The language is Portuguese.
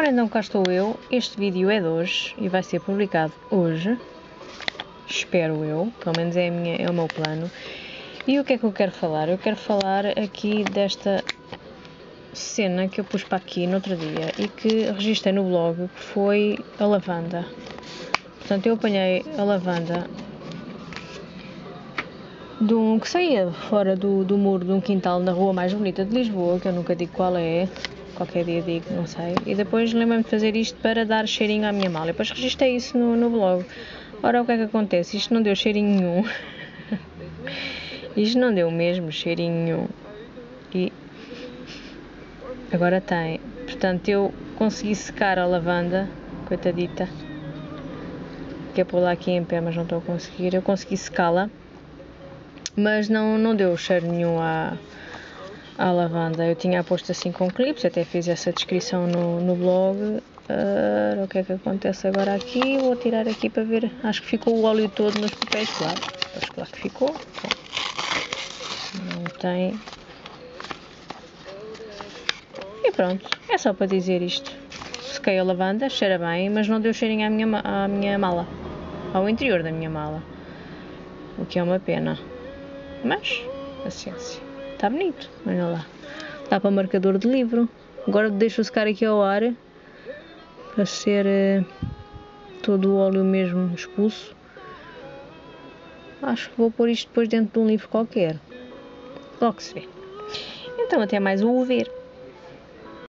Ora então cá estou eu, este vídeo é de hoje e vai ser publicado hoje, espero eu, pelo menos é, minha, é o meu plano. E o que é que eu quero falar? Eu quero falar aqui desta cena que eu pus para aqui no outro dia e que registrei no blog, que foi a lavanda. Portanto, eu apanhei a lavanda de um que saía fora do, do muro de um quintal na rua mais bonita de Lisboa, que eu nunca digo qual é, qualquer dia digo, não sei. E depois lembro-me de fazer isto para dar cheirinho à minha mala. E depois registrei isso no, no blog. Ora, o que é que acontece? Isto não deu cheirinho nenhum. isto não deu mesmo cheirinho nenhum. E agora tem. Portanto, eu consegui secar a lavanda, coitadita. Que é aqui em pé, mas não estou a conseguir. Eu consegui secá-la mas não, não deu cheiro nenhum à, à lavanda. Eu tinha posto assim com clipes, até fiz essa descrição no, no blog. Uh, o que é que acontece agora aqui? Vou tirar aqui para ver. Acho que ficou o óleo todo nos papéis, claro. Acho claro que ficou. Não tem. E pronto, é só para dizer isto. Sequei a lavanda, cheira bem, mas não deu cheirinho à minha, à minha mala, ao interior da minha mala. O que é uma pena. Mas, paciência. Está bonito, olha lá. Dá para marcador de livro. Agora deixo secar aqui ao ar para ser uh, todo o óleo mesmo expulso. Acho que vou pôr isto depois dentro de um livro qualquer. Logo se vê. Então até mais um ver.